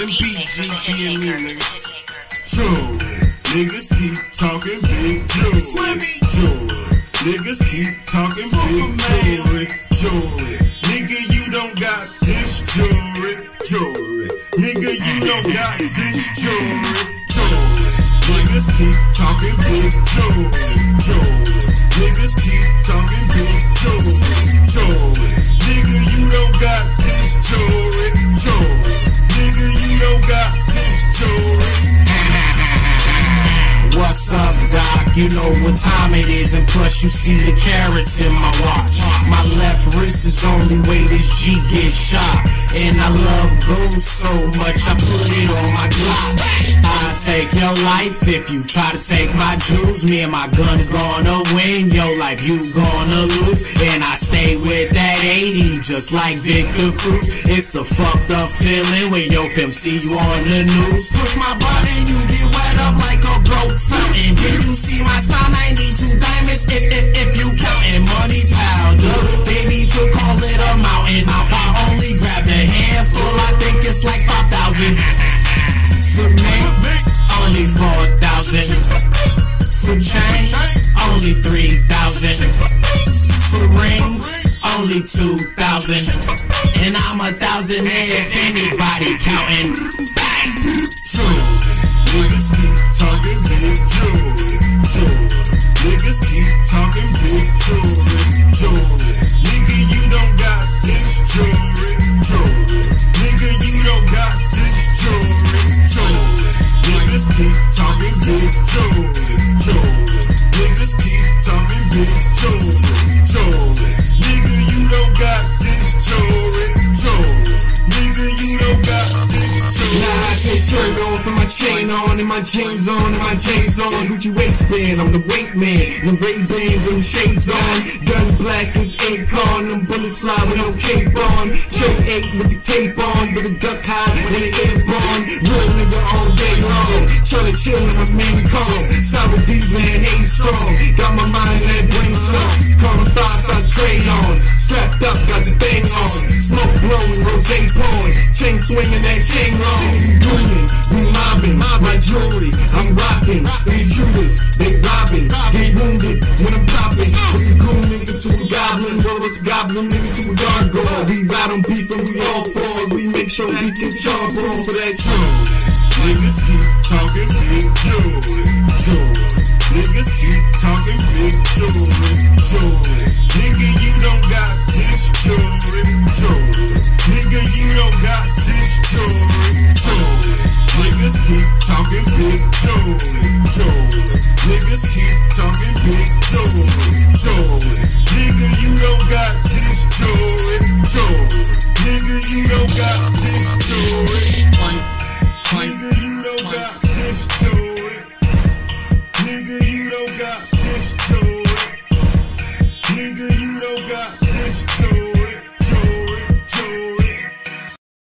MPG being me, nigga. Jewelry. Niggas keep talking big jewelry. Jewelry. Niggas keep talking big jewelry. Jewelry. Nigga, you don't got this jewelry. Jewelry. Nigga, you don't got this jewelry. Jewelry. Niggas keep talking big jewelry. Jewelry. Niggas keep talking big jewelry. Jewelry. Up, Doc? You know what time it is, and plus you see the carats in my watch. My left wrist is only way this G gets shot. And I love gold so much, I put it on my Glock. I take your life if you try to take my jewels. Me and my gun is gonna win your life, you gonna lose. And I stay with that 80, just like Victor Cruz. It's a fucked up feeling when your fam see you on the news. Push my button, you get wet up like a broke fountain. See my smile? 92 diamonds if, if, if you counting money powder. Baby, you call it a mountain. I only grabbed a handful, I think it's like 5,000. For me, only 4,000. For change, only 3,000. For rings, only 2,000. And I'm a thousand if anybody counting. And my chain on and my jeans on and my J's on. Gucci waistband, I'm the weight man. The Ray Bans and the shades on. Gun black is ink on. Them bullets fly with no cape on. Choke eight with the tape on, but the duck when the airborne. Real nigga all day long. Tryna chill in my main car. Sour diesel and haze Crayons. Strapped up, got the thing on. Smoke blowing, rose pouring. Chain swinging, that chain long. Gooming, we mobbing. My jewelry, I'm rocking. These shooters, they robbing. Get wounded when I'm popping. What's a goon nigga to a goblin? Well, it's a goblin nigga to a gargoyle. We ride on beef and we all fall. We make sure we get charged on for that truth. Niggas keep talking big jewelry, jewelry. Niggas keep talking big jewelry. Nigga, you don't got this jewelry, jewelry. Niggas keep talking big jewelry, jewelry. Niggas keep talking big jewelry, jewelry. Nigga, you don't got this jewelry, jewelry. Nigga, you don't got this jewelry.